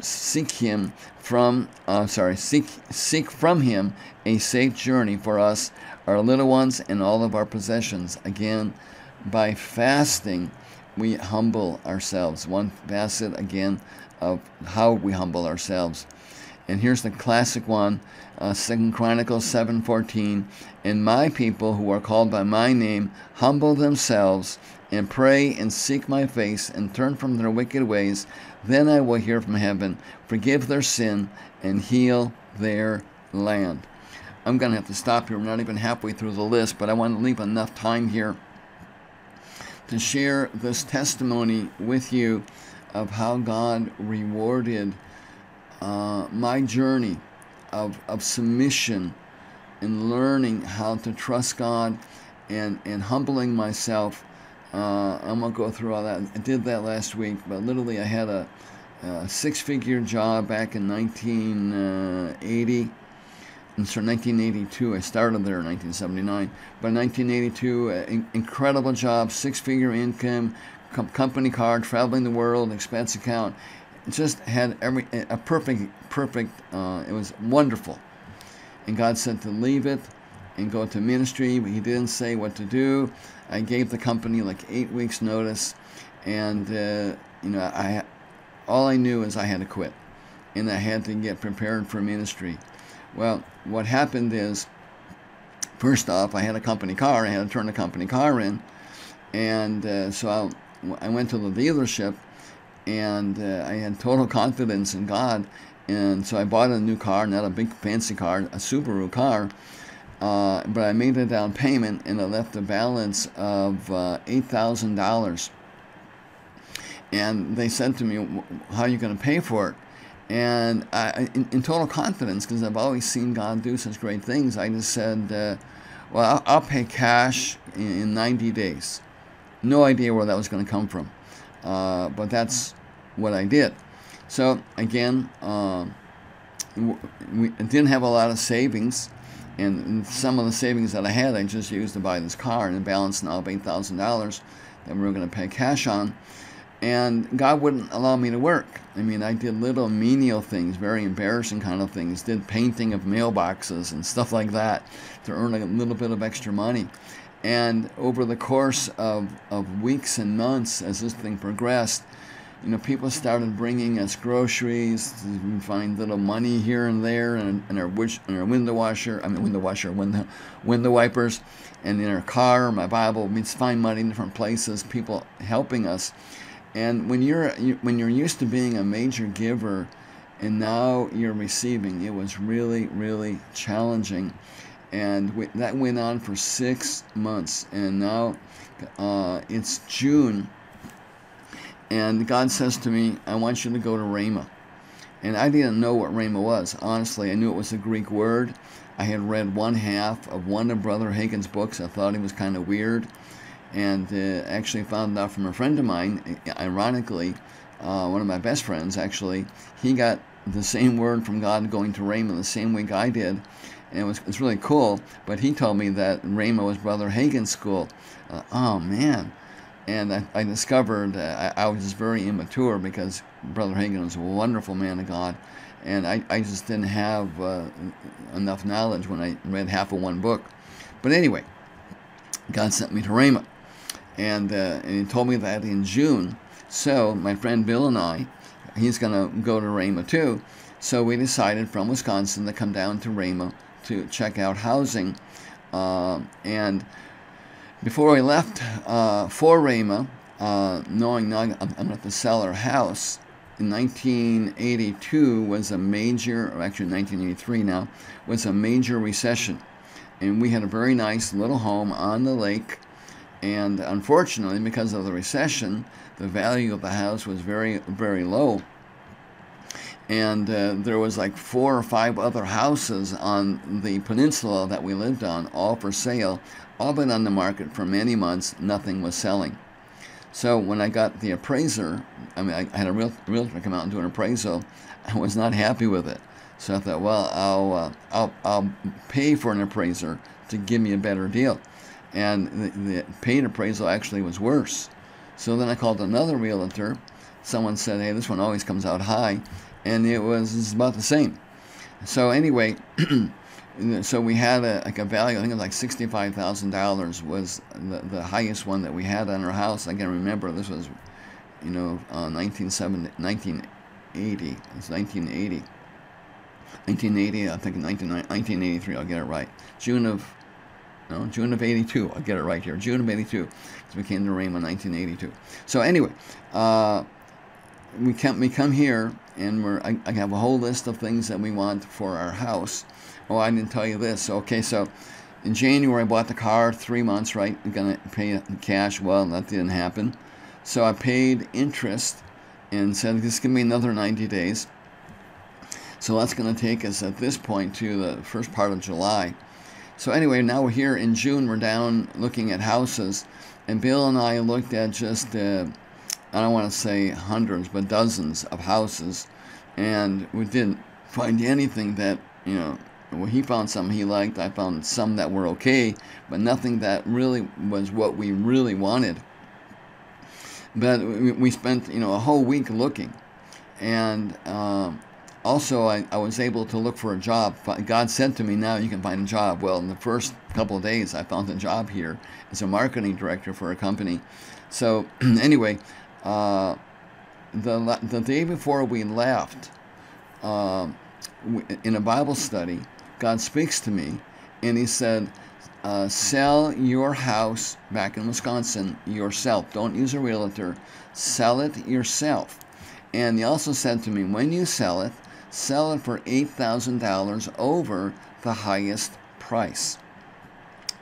seek him from uh, sorry seek seek from him a safe journey for us our little ones and all of our possessions. Again by fasting we humble ourselves. One facet again of how we humble ourselves. And here's the classic one uh, second chronicles 7.14 and my people who are called by my name humble themselves and pray and seek my face and turn from their wicked ways then I will hear from heaven, forgive their sin, and heal their land. I'm going to have to stop here. We're not even halfway through the list, but I want to leave enough time here to share this testimony with you of how God rewarded uh, my journey of, of submission and learning how to trust God and, and humbling myself uh, I'm going to go through all that. I did that last week, but literally I had a, a six-figure job back in 1980. And so 1982, I started there in 1979. But 1982, uh, in, incredible job, six-figure income, com company car, traveling the world, expense account. Just had every a perfect, perfect. Uh, it was wonderful. And God said to leave it and go to ministry, He didn't say what to do. I gave the company like eight weeks notice, and uh, you know, I all I knew is I had to quit, and I had to get prepared for ministry. Well, what happened is first off, I had a company car. I had to turn the company car in, and uh, so I, I, went to the dealership, and uh, I had total confidence in God, and so I bought a new car, not a big fancy car, a Subaru car. Uh, but I made a down payment and I left a balance of uh, eight thousand dollars. And they said to me, "How are you going to pay for it?" And I, in, in total confidence, because I've always seen God do such great things, I just said, uh, well, I'll, I'll, pay cash in, in, 90 days. No idea where that was going to come from. Uh, but that's what I did. So, again, uh, we didn't have a lot of savings. And some of the savings that I had, I just used to buy this car and the balance now of $8,000 that we were going to pay cash on and God wouldn't allow me to work. I mean, I did little menial things, very embarrassing kind of things, did painting of mailboxes and stuff like that to earn a little bit of extra money. And over the course of, of weeks and months, as this thing progressed, you know, people started bringing us groceries. We find little money here and there, and, and our and our window washer. I mean, window washer, window window wipers, and in our car, my Bible. We find money in different places. People helping us, and when you're when you're used to being a major giver, and now you're receiving, it was really really challenging, and we, that went on for six months, and now uh, it's June, and God says to me, "I want you to go to Rhema." And I didn't know what Rhema was. Honestly, I knew it was a Greek word. I had read one half of one of Brother Hagin's books. I thought he was kind of weird and uh, actually found out from a friend of mine, ironically, uh, one of my best friends actually, he got the same word from God going to Rhema the same week I did. And it was it's really cool, but he told me that Rhema was Brother Hagin's school. Uh, oh man. And I, I discovered uh, I, I, was just very immature because Brother Hagin was a wonderful man of God. And I, I just didn't have uh, enough knowledge when I read half of one book. But anyway, God sent me to Rhema and, uh, and he told me that in June. So my friend Bill and I, he's going to go to Rhema too. So we decided from Wisconsin to come down to Rhema to check out housing. Uh, and before we left uh, for Rhema, uh, knowing now I'm to to sell our house, in 1982 was a major, or actually 1983 now, was a major recession. And we had a very nice little home on the lake and unfortunately, because of the recession, the value of the house was very, very low. And uh, there was like four or five other houses on the peninsula that we lived on, all for sale, all been on the market for many months. Nothing was selling. So when I got the appraiser, I mean, I had a real realtor come out and do an appraisal. I was not happy with it. So I thought, well, I'll, uh, I'll, I'll pay for an appraiser to give me a better deal and the, the paid appraisal actually was worse. So then I called another realtor. Someone said, "Hey, this one always comes out high," and it was about the same. So anyway, [clears throat] so we had a, like a value. I think it was like sixty-five thousand dollars was the, the highest one that we had on our house. I can remember this was, you know, uh, 1970, 1980. It's 1980. 1980, I think 19, 1983, I'll get it right. June of no, June of 82. I'll get it right here. June of 82. Because we came to in 1982. So anyway, uh, we come, we come here and we're, I, I, have a whole list of things that we want for our house. Oh, I didn't tell you this. Okay, so in January I bought the car, three months, right? I'm to pay cash. Well, that didn't happen. So I paid interest and said, just give me another 90 days. So that's going to take us at this point to the first part of July. So anyway, now we're here in June. We're down looking at houses, and Bill and I looked at just uh, I don't want to say hundreds, but dozens of houses, and we didn't find anything that you know. Well, he found some he liked. I found some that were okay, but nothing that really was what we really wanted. But we spent you know a whole week looking, and. Uh, also, I, I was able to look for a job. God said to me, now you can find a job. Well, in the first couple of days, I found a job here as a marketing director for a company. So, [clears throat] anyway, uh, the, the day before we left, uh, in a Bible study, God speaks to me and He said, uh, sell your house back in Wisconsin yourself. Don't use a realtor. Sell it yourself. And he also said to me, when you sell it, sell it for $8,000 over the highest price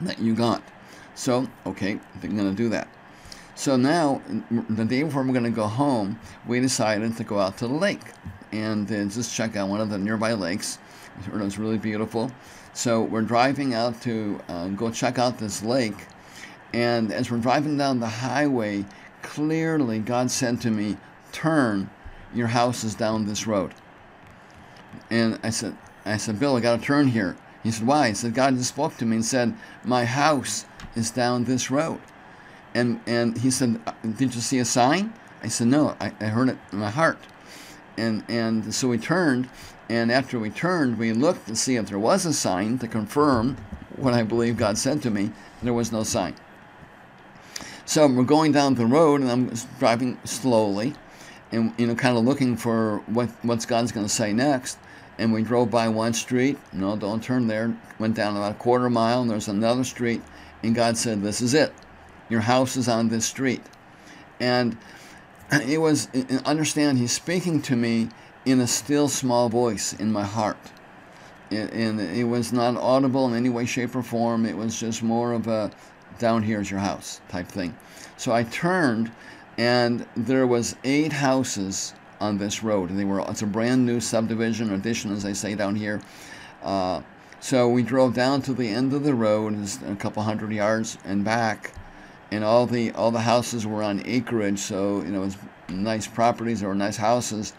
that you got. So, okay, they're going to do that. So now, the day before we're going to go home, we decided to go out to the lake and uh, just check out one of the nearby lakes. It was really beautiful. So we're driving out to uh, go check out this lake. And as we're driving down the highway, clearly God said to me, Turn, your house is down this road. And I said, I said, Bill, I got to turn here. He said, Why? He said, God just spoke to me and said, My house is down this road. And, and he said, uh, Did you see a sign? I said, No, I, I heard it in my heart. And, and so we turned, and after we turned, we looked to see if there was a sign to confirm what I believe God said to me, there was no sign. So we're going down the road, and I'm driving slowly, and you know, kind of looking for what what's God's going to say next. And we drove by one street. No, don't turn there. Went down about a quarter mile, and there's another street, and God said, "This is it. Your house is on this street." And it was understand he's speaking to me in a still small voice in my heart. And it was not audible in any way shape or form. It was just more of a down here's your house type thing. So i turned and there was eight houses on this road. They were it's a brand new subdivision addition as they say down here. Uh, so we drove down to the end of the road a couple hundred yards and back and all the all the houses were on acreage, so you know it was nice properties or nice houses,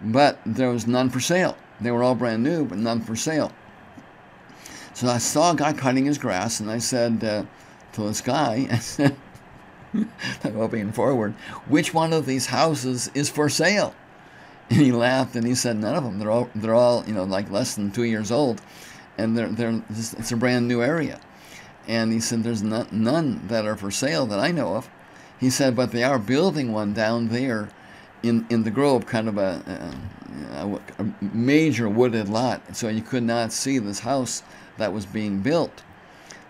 but there was none for sale. They were all brand new, but none for sale. So I saw a guy cutting his grass, and I said uh, to this guy, [laughs] I said, [laughs] being forward, which one of these houses is for sale? And he laughed and he said, none of them. They're all they're all you know like less than two years old, and they're they're it's a brand new area. And he said, There's none, none that are for sale that I know of. He said, But they are building one down there in, in the Grove, kind of a, a, a major wooded lot. So you could not see this house that was being built.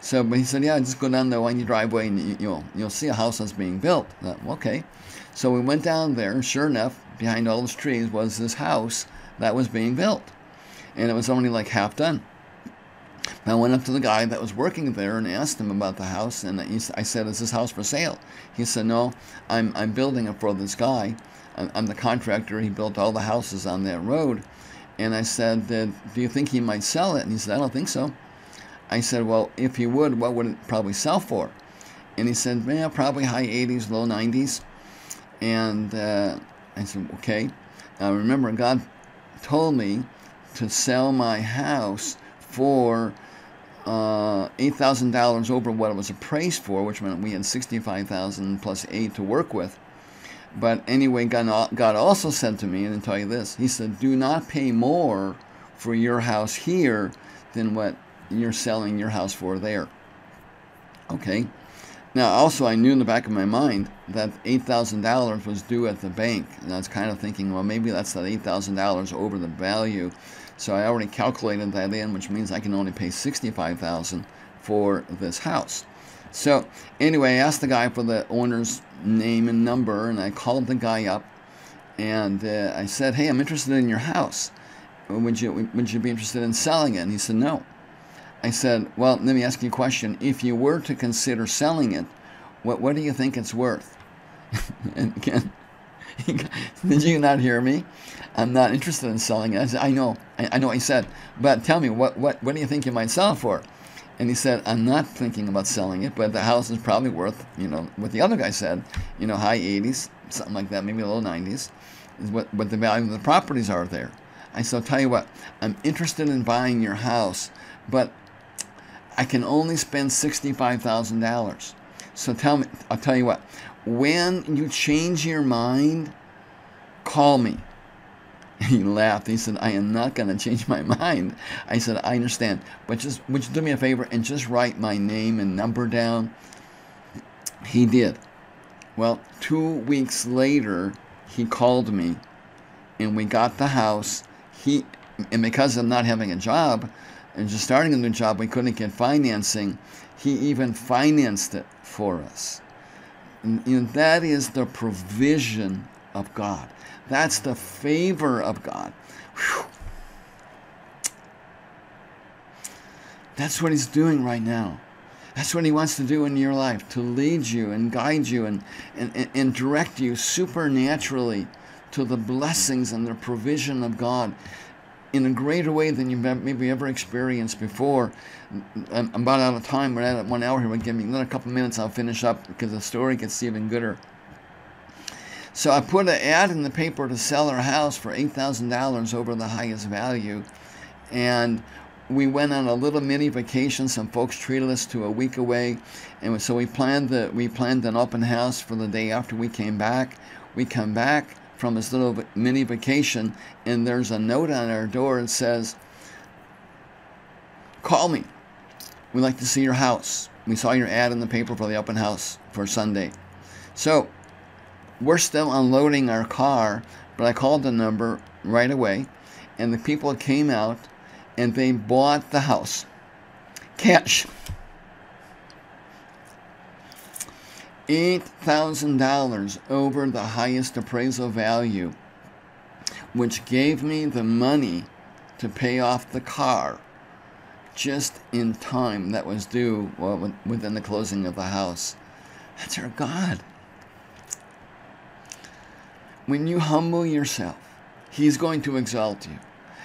So, but he said, yeah, just go down the windy driveway and you, you'll, you'll see a house that's being built. Thought, okay. So we went down there, and sure enough, behind all those trees was this house that was being built. And it was only like half done. I went up to the guy that was working there and asked him about the house, and I said, "Is this house for sale?" He said, "No, I'm I'm building it for this guy. I'm, the contractor. He built all the houses on that road." And I said, "Do you think he might sell it?" And he said, "I don't think so." I said, "Well, if he would, what would it probably sell for?" And he said, "Yeah, probably high 80s, low 90s." And uh, I said, "Okay." Now remember, God told me to sell my house for uh, $8,000 over what it was appraised for, which meant we had 65000 plus 8 to work with. But anyway, God, God also said to me, and I'll tell you this, He said, Do not pay more for your house here than what you're selling your house for there. Okay? Now, also, I knew in the back of my mind that $8,000 was due at the bank. And I was kind of thinking, well, maybe that's that $8,000 over the value so I already calculated that in, which means I can only pay 65000 for this house. So anyway, I asked the guy for the owner's name and number, and I called the guy up, and uh, I said, "Hey, I'm interested in your house. Would you would you be interested in selling it?" And he said, "No." I said, "Well, let me ask you a question. If you were to consider selling it, what what do you think it's worth?" [laughs] and again, [laughs] did you not hear me? I'm not interested in selling it. I said, I know, I, I know what he said, but tell me, what, what, what do you think you might sell for? And he said, I'm not thinking about selling it, but the house is probably worth, you know, what the other guy said, you know, high 80s, something like that, maybe low 90s, is what, what the value of the properties are there. I said, tell you what, I'm interested in buying your house, but I can only spend $65,000. So tell me, I'll tell you what, when you change your mind, call me. [laughs] He laughed. He said, I am not going to change my mind. I said, I understand. But just, would you do me a favor and just write my name and number down? He did. Well, two weeks later, he called me and we got the house. He, and because of not having a job, and just starting a new job, we couldn't get financing. He even financed it for us. And, that is the provision of God. That's the favor of God. Whew. That's what He's doing right now. That's what He wants to do in your life to lead you and guide you and, and, and direct you supernaturally to the blessings and the provision of God in a greater way than you've maybe ever experienced before. I'm about out of time. We're at one hour here. Give me another couple minutes. I'll finish up because the story gets even gooder. So I put an ad in the paper to sell our house for $8,000 over the highest value. And we went on a little mini vacation. Some folks treated us to a week away. And so we planned, the, we planned an open house for the day after we came back. We come back from this little mini vacation, and there's a note on our door that says, Call me. We'd like to see your house. We saw your ad in the paper for the open house for Sunday. So we're still unloading our car, but I called the number right away, and the people came out and they bought the house. Cash. $8,000 over the highest appraisal value, which gave me the money to pay off the car just in time that was due well, within the closing of the house. That's our God. When you humble yourself, He's going to exalt you.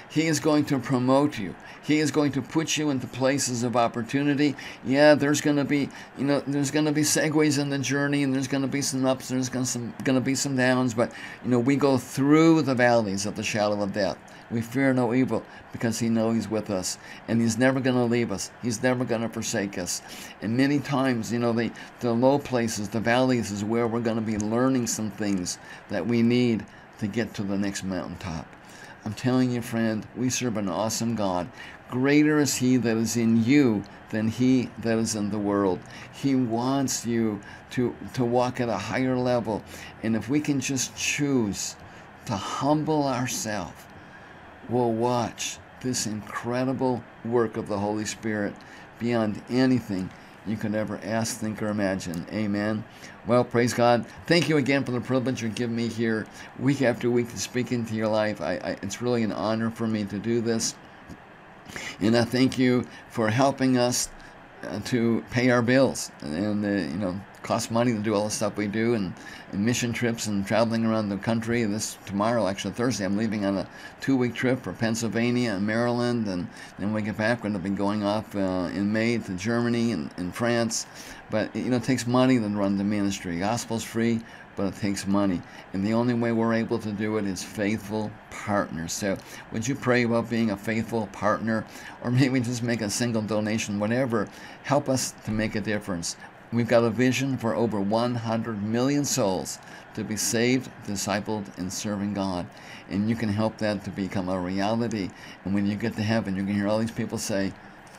He is going to promote you. He is going to put you into places of opportunity. Yeah, there's going to be, you know, there's going to be segues in the journey, and there's going to be some ups, and there's going to be some downs, but, you know, we go through the valleys of the shadow of death. We fear no evil because He knows He's with us, and He's never going to leave us. He's never going to forsake us. And many times, you know, the, the low places, the valleys, is where we're going to be learning some things that we need to get to the next mountaintop. I'm telling you, friend, we serve an awesome God. Greater is He that is in you than He that is in the world. He wants you to, to walk at a higher level. And if we can just choose to humble ourselves, we'll watch this incredible work of the Holy Spirit beyond anything you could ever ask, think, or imagine. Amen. Well, praise God. Thank you again for the privilege you give me here week after week to speak into your life. I, I, it's really an honor for me to do this. And I thank you for helping us uh, to pay our bills. And, uh, you know, costs money to do all the stuff we do and, and, mission trips and traveling around the country. This tomorrow, actually Thursday, I'm leaving on a two-week trip for Pennsylvania and Maryland, and then we get back, we're going to be going off uh, in May to Germany and, and France. But you know, it takes money to run the ministry. Gospel's free, but it takes money, and the only way we're able to do it is faithful partners. So, would you pray about being a faithful partner, or maybe just make a single donation, whatever? Help us to make a difference. We've got a vision for over 100 million souls to be saved, discipled, and serving God. And you can help that to become a reality. And when you get to heaven, you can hear all these people say,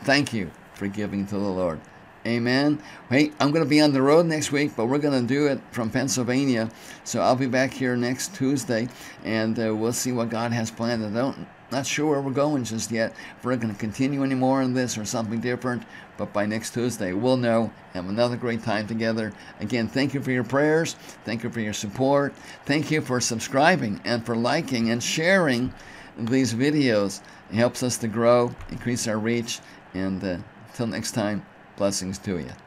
Thank you for giving to the Lord. Amen. Hey, I'm going to be on the road next week, but we're going to do it from Pennsylvania. So I'll be back here next Tuesday, and uh, we'll see what God has planned. I don't not sure where we're going just yet. If we're going to continue any more in this or something different, but by next Tuesday, we'll know. Have another great time together. Again, thank you for your prayers. Thank you for your support. Thank you for subscribing and for liking and sharing these videos. It helps us to grow, increase our reach, and uh, until next time, blessings to you.